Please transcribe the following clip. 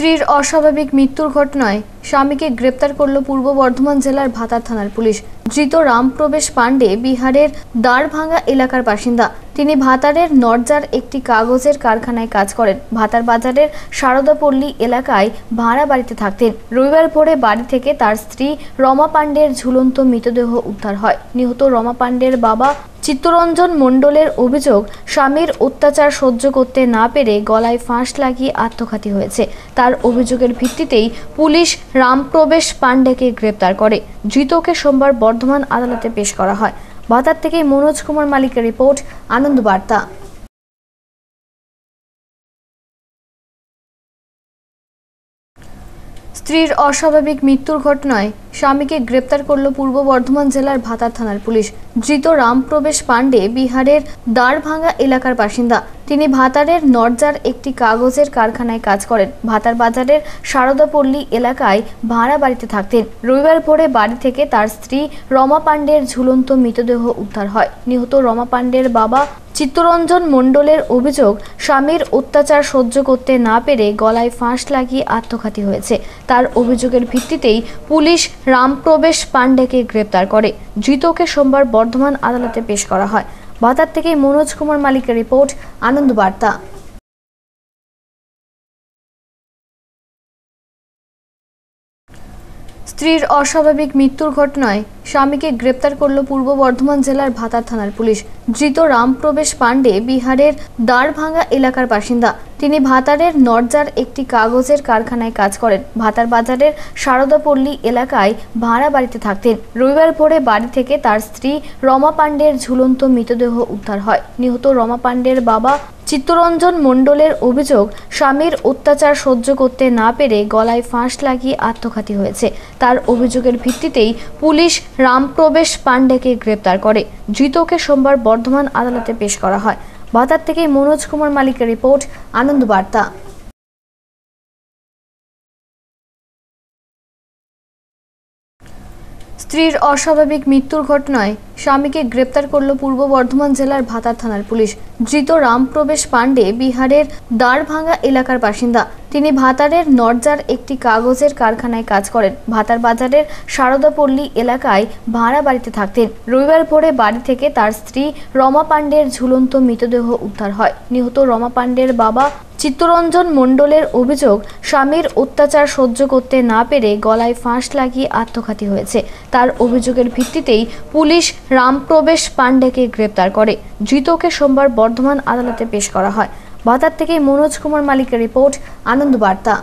স্ত্রীর অস্বাভাবিক মৃত্যুর ঘটনায় স্বামীকে গ্রেপ্তার করল পূর্ব বর্ধমান জেলার ভাতার থানার পুলিশ। ধৃত রামপ্রবেশ পাণ্ডে বিহারের দাঁড়ভাঙ্গা এলাকার বাসিন্দা। তিনি ভাতারের নর্জার একটি কাগজের কারখানায় কাজ করেন। ভাতার বাজারের সারদাপল্লী এলাকায় ভাড়া বাড়িতে থাকতেন। রবিবার ভোরে বাড়ি থেকে তার স্ত্রী রমা পাণ্ডের ঝুলন্ত মৃতদেহ উদ্ধার হয়। নিহত রমা পাণ্ডের বাবা চিত্তরঞ্জন মণ্ডলের অভিযোগ, স্বামীর অত্যাচার সহ্য করতে না পেরে গলায় ফাঁস লাগিয়ে আত্মঘাতী হয়েছে। তার অভিযোগের ভিত্তিতেই পুলিশ রামপ্রবেশ পাণ্ডেকে গ্রেপ্তার করে। ধৃতকে সোমবার বর্ধমান আদালতে পেশ করা হয়। বাতার থেকে মনোজ কুমার মালিকের রিপোর্ট আনন্দ স্ত্রীর অস্বাভাবিক মৃত্যুর ঘটনায় স্বামীকে গ্রেপ্তার করল পূর্ব বর্ধমান জেলার ভাতার থানার পুলিশ। ধৃত রামপ্রবেশ পাণ্ডে বিহারের দাঁড়ভাঙ্গা এলাকার বাসিন্দা। তিনি ভাতারের নর্জার একটি কাগজের কারখানায় কাজ করেন। ভাতার বাজারের সারদাপল্লী এলাকায় ভাড়া বাড়িতে থাকতেন। রবিবার ভোরে বাড়ি থেকে তার স্ত্রী রমা পাণ্ডের ঝুলন্ত মৃতদেহ উদ্ধার হয়। নিহত রমা পাণ্ডের বাবা চিত্তরঞ্জন মণ্ডলের অভিযোগ, স্বামীর অত্যাচার সহ্য করতে না পেরে গলায় ফাঁস লাগিয়ে আত্মঘাতী হয়েছে। তার অভিযোগের ভিত্তিতেই পুলিশ রামপ্রবেশ পাণ্ডেকে গ্রেপ্তার করে। ধৃতকে সোমবার বর্ধমান আদালতে পেশ করা হয়। বাতার থেকে মনোজ কুমার মালিকের রিপোর্ট, আনন্দ বার্তা। স্ত্রীর অস্বাভাবিক মৃত্যুর ঘটনায় স্বামীকে গ্রেপ্তার করল পূর্ব বর্ধমান জেলার ভাতার থানার পুলিশ। ধৃত রামপ্রবেশ পাণ্ডে বিহারের দাঁড়ভাঙ্গা এলাকার বাসিন্দা। তিনি ভাতারের নর্জার একটি কাগজের কারখানায় কাজ করেন। ভাতার বাজারের সারদাপল্লী এলাকায় ভাড়া বাড়িতে থাকতেন। রবিবার ভোরে বাড়ি থেকে তার স্ত্রী রমা পাণ্ডের ঝুলন্ত মৃতদেহ উদ্ধার হয়। নিহত রমা পাণ্ডের বাবা চিত্তরঞ্জন মণ্ডলের অভিযোগ, স্বামীর অত্যাচার সহ্য করতে না পেরে গলায় ফাঁস লাগিয়ে আত্মঘাতী হয়েছে। তার অভিযোগের ভিত্তিতেই পুলিশ রামপ্রবেশ পাণ্ডেকে গ্রেপ্তার করে। ধৃতকে সোমবার বর্ধমান আদালতে পেশ করা হয়। বাতার থেকে মনোজ কুমার মালিকের রিপোর্ট, আনন্দ স্ত্রীর অস্বাভাবিক মৃত্যুর ঘটনায় স্বামীকে গ্রেপ্তার করল পূর্ব বর্ধমান জেলার ভাতার থানার পুলিশ। ধৃত রামপ্রবেশ পাণ্ডে বিহারের দাঁড়ভাঙ্গা এলাকার বাসিন্দা। তিনি ভাতারের নরজার একটি কাগজের কারখানায় কাজ করেন। ভাতার বাজারের সারদাপল্লী এলাকায় ভাড়া বাড়িতে থাকতেন। রবিবার ভোরে বাড়ি থেকে তার স্ত্রী রমা পাণ্ডের ঝুলন্ত মৃতদেহ উদ্ধার হয়। নিহত রমা পাণ্ডের বাবা চিত্তরঞ্জন মণ্ডলের অভিযোগ, স্বামীর অত্যাচার সহ্য করতে না পেরে গলায় ফাঁস লাগিয়ে আত্মঘাতী হয়েছে। তার অভিযোগের ভিত্তিতেই পুলিশ রামপ্রবেশ পাণ্ডেকে গ্রেপ্তার করে। ধৃতকে সোমবার বর্ধমান আদালতে পেশ করা হয়। বাতার থেকে মনোজ কুমার মালিকের রিপোর্ট, আনন্দ বার্তা।